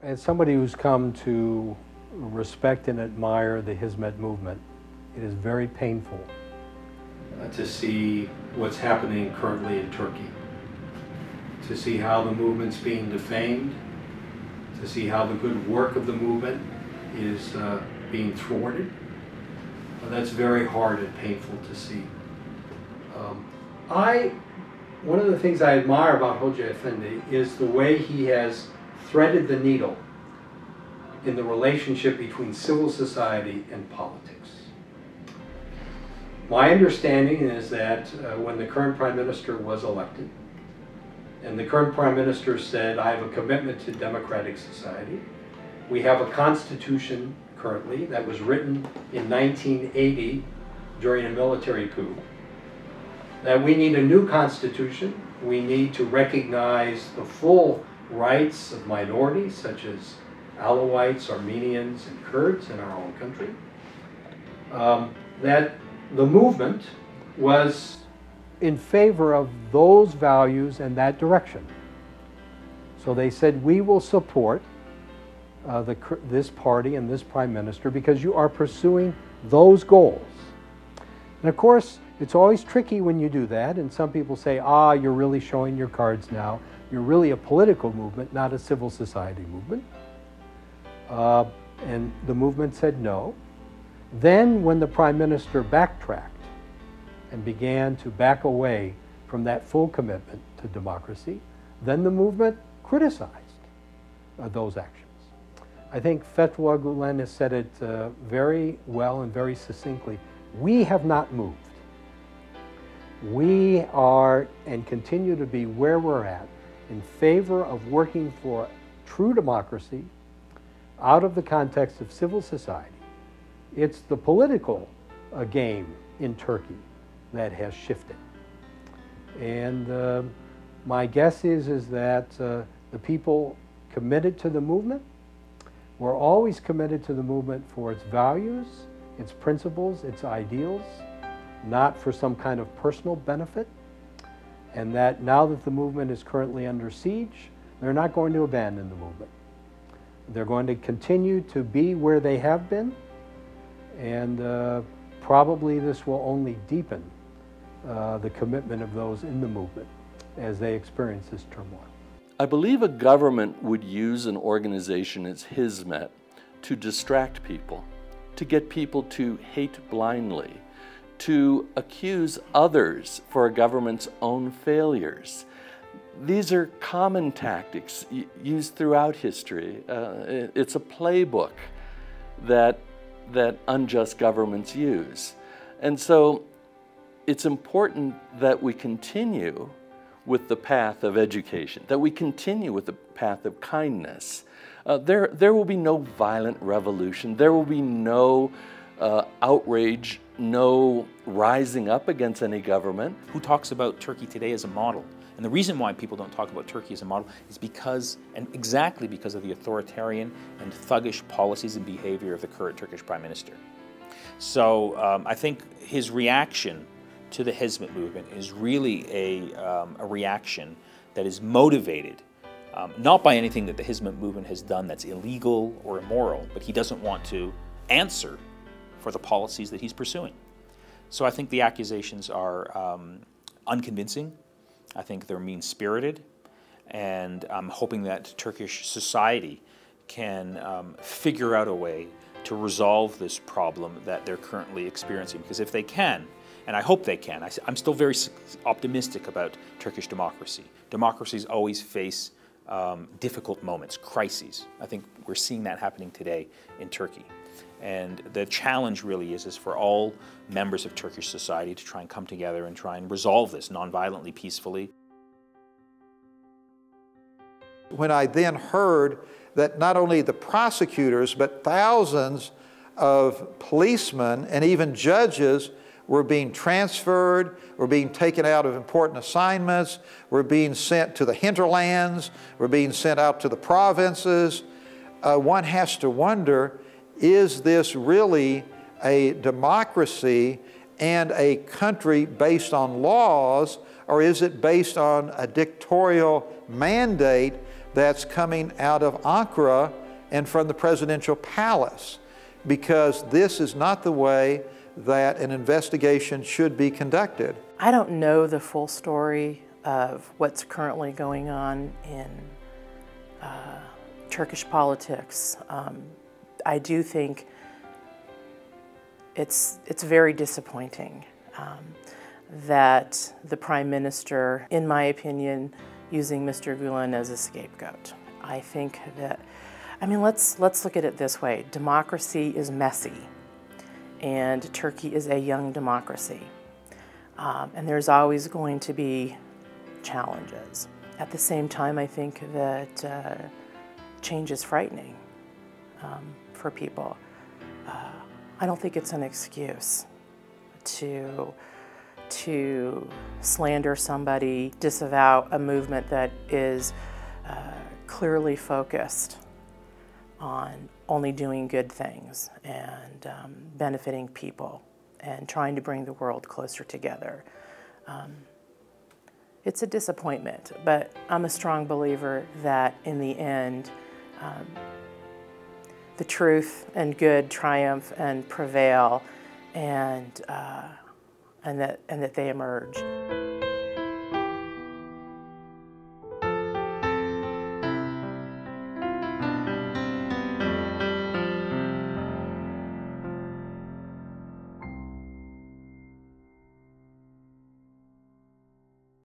As somebody who's come to respect and admire the Hizmet movement, it is very painful uh, to see what's happening currently in Turkey, to see how the movement's being defamed, to see how the good work of the movement is uh, being thwarted. Uh, that's very hard and painful to see. Um, I, one of the things I admire about Hocaefendi is the way he has threaded the needle in the relationship between civil society and politics. My understanding is that uh, when the current prime minister was elected, and the current prime minister said, I have a commitment to democratic society. We have a constitution currently that was written in 1980 during a military coup. That we need a new constitution. We need to recognize the full rights of minorities such as Alawites, Armenians, and Kurds in our own country. Um, that the movement was in favor of those values and that direction. So they said, we will support uh, the, this party and this prime minister because you are pursuing those goals. And of course, it's always tricky when you do that, and some people say, ah, you're really showing your cards now. You're really a political movement, not a civil society movement. Uh, and the movement said no. Then, when the prime minister backtracked and began to back away from that full commitment to democracy, then the movement criticized uh, those actions. I think Fethullah Gulen has said it uh, very well and very succinctly. We have not moved. We are and continue to be where we're at in favor of working for true democracy out of the context of civil society. It's the political uh, game in Turkey that has shifted. And uh, my guess is, is that uh, the people committed to the movement were always committed to the movement for its values, its principles, its ideals, not for some kind of personal benefit. And that now that the movement is currently under siege, they're not going to abandon the movement. They're going to continue to be where they have been, and uh, probably this will only deepen uh, the commitment of those in the movement as they experience this turmoil. I believe a government would use an organization as Hizmet to distract people, to get people to hate blindly, to accuse others for a government's own failures. These are common tactics used throughout history. Uh, it's a playbook that, that unjust governments use. And so it's important that we continue with the path of education, that we continue with the path of kindness. Uh, there, there will be no violent revolution. There will be no uh, outrage, no rising up against any government. Who talks about Turkey today as a model? And the reason why people don't talk about Turkey as a model is because, and exactly because of the authoritarian and thuggish policies and behavior of the current Turkish Prime Minister. So um, I think his reaction to the Hizmet movement is really a, um, a reaction that is motivated um, not by anything that the Hizmet movement has done that's illegal or immoral, but he doesn't want to answer for the policies that he's pursuing. So I think the accusations are um, unconvincing. I think they're mean spirited. And I'm hoping that Turkish society can um, figure out a way to resolve this problem that they're currently experiencing. Because if they can, and I hope they can. I, am still very optimistic about Turkish democracy. Democracies always face um, difficult moments, crises. I think we're seeing that happening today in Turkey. And the challenge really is, is for all members of Turkish society to try and come together and try and resolve this nonviolently, peacefully. When I then heard that not only the prosecutors, but thousands of policemen and even judges we're being transferred. We're being taken out of important assignments. We're being sent to the hinterlands. We're being sent out to the provinces. Uh, one has to wonder is this really a democracy and a country based on laws, or is it based on a dictatorial mandate that's coming out of Ankara and from the presidential palace because this is not the way that an investigation should be conducted. I don't know the full story of what's currently going on in uh, Turkish politics. Um, I do think it's, it's very disappointing um, that the Prime Minister, in my opinion, using Mr. Gulen as a scapegoat. I think that, I mean, let's, let's look at it this way. Democracy is messy, and Turkey is a young democracy. Um, and there's always going to be challenges. At the same time, I think that uh, change is frightening um, for people. Uh, I don't think it's an excuse to to slander somebody, disavow a movement that is uh, clearly focused on only doing good things and um, benefiting people and trying to bring the world closer together. Um, it's a disappointment, but I'm a strong believer that in the end, um, the truth and good triumph and prevail, and uh, and that and that they emerge.